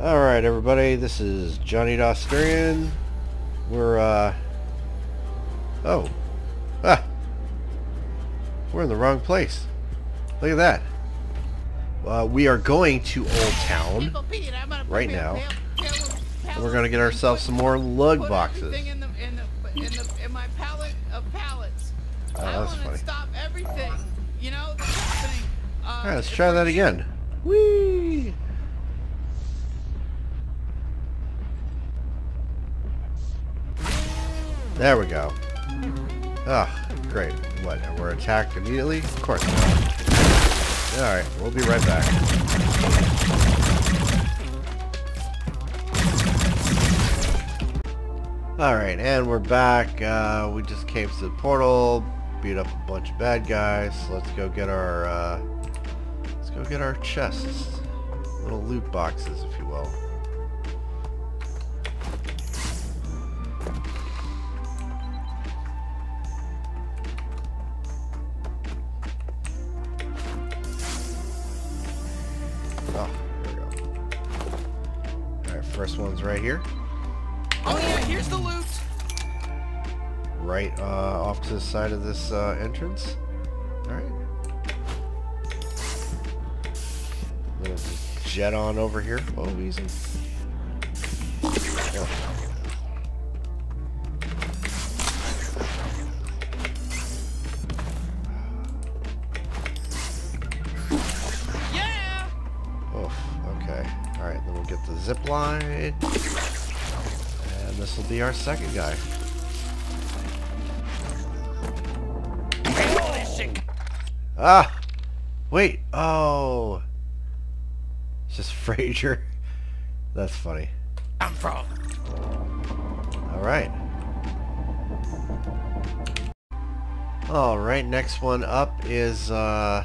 Alright everybody, this is Jonny Dostourian. We're, uh... Oh. Ah! We're in the wrong place. Look at that. Uh, we are going to Old Town right now. And we're going to get ourselves some more Lugloxes. Oh, I that's want funny. to stop everything. You know. Uh, Alright, let's try that again. Whee! There we go. Ah, great. What, we're attacked immediately? Of course. Alright, we'll be right back. Alright, and we're back. Uh, we just came to the portal, beat up a bunch of bad guys. Let's go get our, uh, let's go get our chests. Little loot boxes, if you will. First one's right here. Oh yeah, here's the loot. right uh, off to the side of this uh, entrance. Alright. We'll jet on over here. Oh, easy. Yeah. Alright, then we'll get the zip line. And this will be our second guy. Ah! Wait! Oh! It's just Fraser. That's funny. I'm from. Alright. Alright, next one up is uh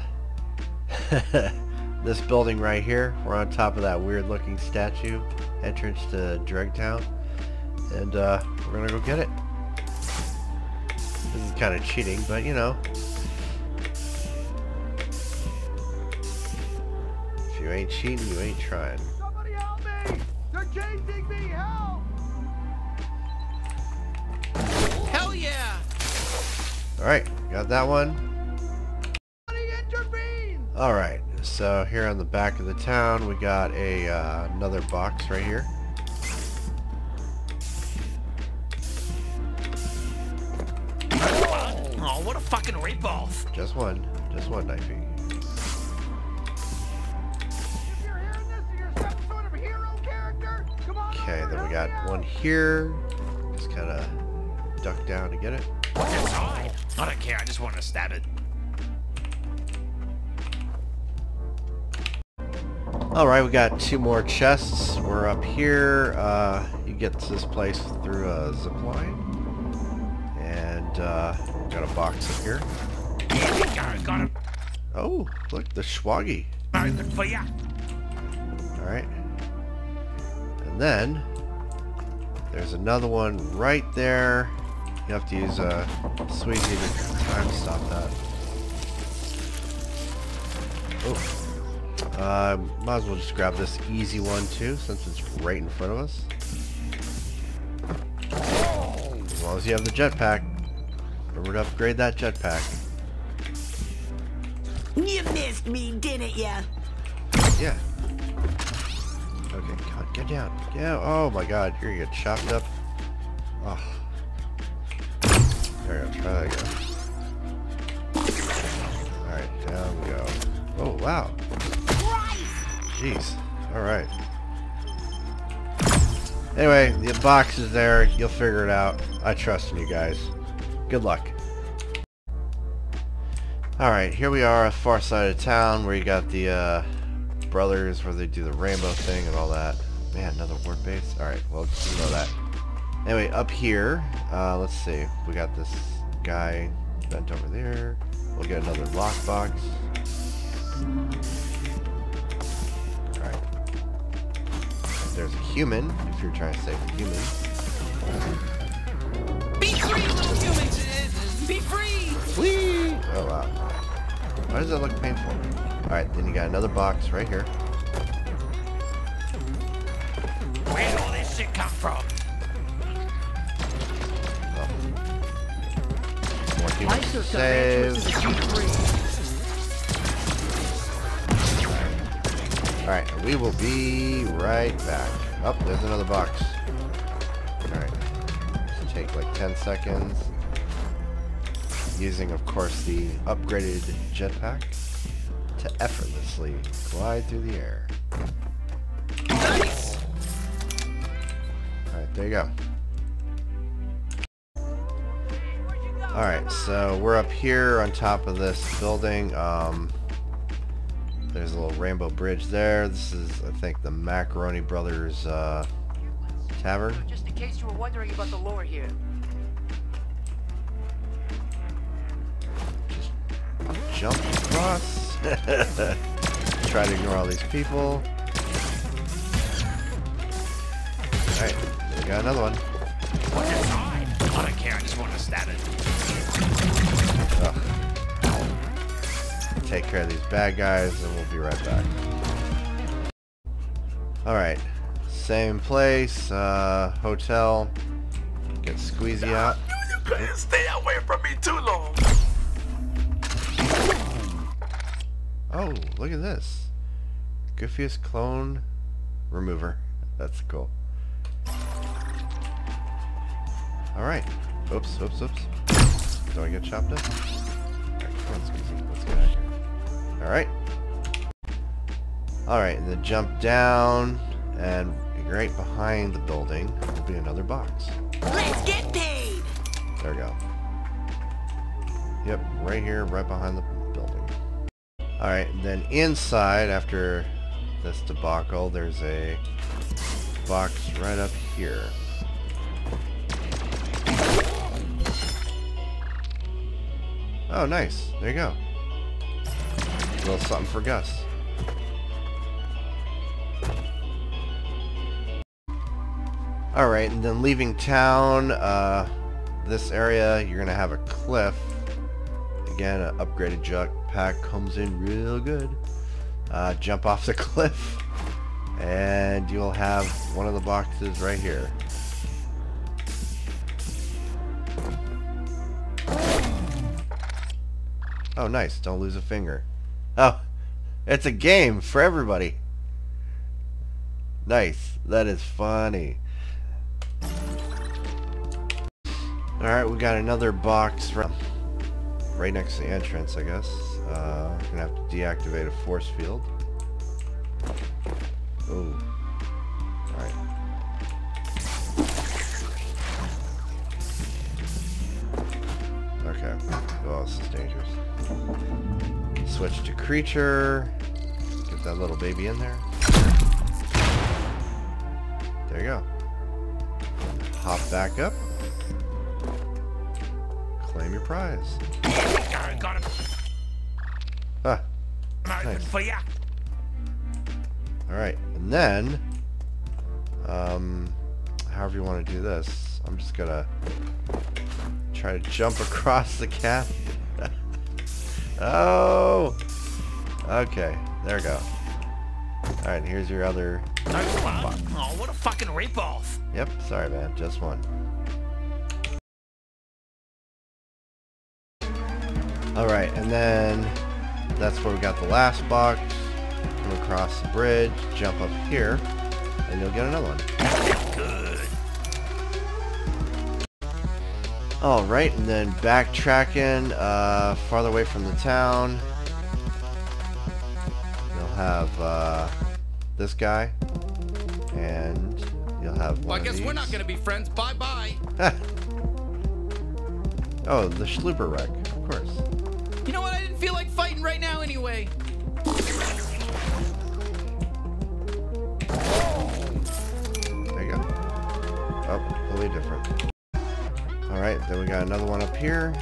this building right here. We're on top of that weird looking statue. Entrance to Dregtown. And uh we're gonna go get it. This is kind of cheating, but you know. If you ain't cheating, you ain't trying. Somebody help me! They're chasing me! Help! Hell yeah. Alright, got that one. Alright, so here on the back of the town we got a uh, another box right here. Oh, what a fucking ripoff! Just one. Just one knifey. If you're hearing this and you're some sort of hero character, come on Okay, then we got one here. Just kind of duck down to get it. What's inside? I don't care, I just want to stab it. Alright, we got two more chests. We're up here. Uh, you get to this place through a zip line. And uh, got a box up here. Got him. Oh, look, the Schwaggy. Alright. And then, there's another one right there. You have to use a Sweezy to time stop that. Oh. Uh, might as well just grab this easy one too, since it's right in front of us. As long as you have the jetpack. Remember to upgrade that jetpack. You missed me, didn't ya? Yeah. Okay, God, get down. Yeah. Oh my God, you're gonna get chopped up. Oh. There, I'll try that again. All right, down we go. Oh wow. Jeez. All right. Anyway, the box is there. You'll figure it out. I trust in you guys. Good luck. Alright, here we are, far side of town, where you got the uh, brothers, where they do the rainbow thing and all that. Man, another ward base? Alright, well, you know that. Anyway, up here, uh, let's see. We got this guy bent over there. We'll get another lockbox. There's a human, if you're trying to save a human. Be free, little humans. Be free. Whee! Oh wow. Why does that look painful? Alright, then you got another box right here. Where does this shit come from? More I humans to took the ranch save. Alright, we will be right back. Oh, there's another box. Alright. Take like 10 seconds. Using, of course, the upgraded jetpack to effortlessly glide through the air. Nice. Alright, there you go. Alright, so we're up here on top of this building. Um, there's a little rainbow bridge there. This is, I think, the Macaroni Brothers uh, Tavern. Just in case you were wondering about the lore here. Just Jump across. Try to ignore all these people. Alright, we got another one. What's inside? I don't care. I just want to stab it. Take care of these bad guys and we'll be right back. Alright. Same place, uh, hotel. Get Sweezy out. You couldn't stay away from me too long. Oh, look at this. Goofiest clone remover. That's cool. Alright. Oops, oops, oops. Do I get chopped up? On. Let's get out of here. Alright. Alright, and then jump down, and right behind the building will be another box. Let's get paid. There we go. Yep, right here, right behind the building. Alright, and then inside, after this debacle, there's a box right up here. Oh, nice. There you go. A little something for Gus. Alright, and then leaving town, uh, this area, you're going to have a cliff. Again, an upgraded jetpack comes in real good. Uh, jump off the cliff, and you'll have one of the boxes right here. Oh, nice. Don't lose a finger. Oh, it's a game for everybody. Nice. That is funny. Alright, we got another box right, right next to the entrance, I guess. Uh, gonna have to deactivate a force field. Oh. Alright. Okay. Oh, this is dangerous. Switch to creature. Get that little baby in there. There you go. Hop back up. Claim your prize. Got, got him. Ah, Nice. for ya. alright. And then, um, however you want to do this, I'm just gonna try to jump across the cap. Oh! Okay, there we go. Alright, here's your other... Oh, what a fucking ripoff. Yep, sorry man, just one. Alright, and then that's where we got the last box. Come across the bridge, jump up here, and you'll get another one. Good. Alright, and then backtracking uh, farther away from the town. You'll have uh, this guy, and you'll have Well, I guess we're not gonna be friends. Bye bye. oh, the Schlooper wreck, of course. You know what? I didn't feel like fighting right now anyway. There you go. Oh, totally different. Alright, then we got another one up here.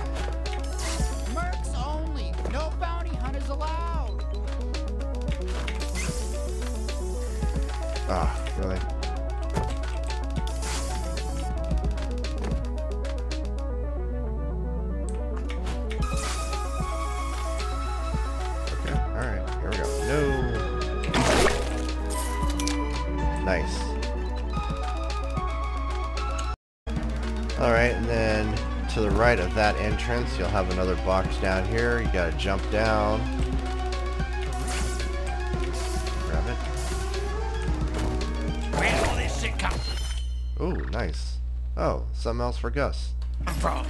Mercs only. No bounty hunters allowed. Ah, really? Okay, alright, here we go. No! Nice. Right of that entrance, you'll have another box down here. You gotta jump down. Grab it. Where did all this shit come Ooh, nice. Oh, something else for Gus. I'm from?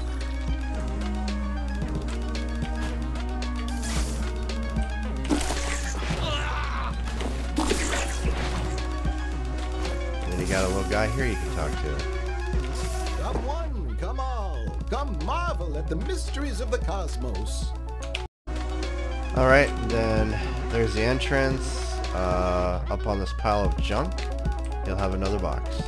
And then you got a little guy here you can talk to. Come one, come all, come marvel at the mysteries of the cosmos. Alright, then there's the entrance. Uh, up on this pile of junk, you'll have another box.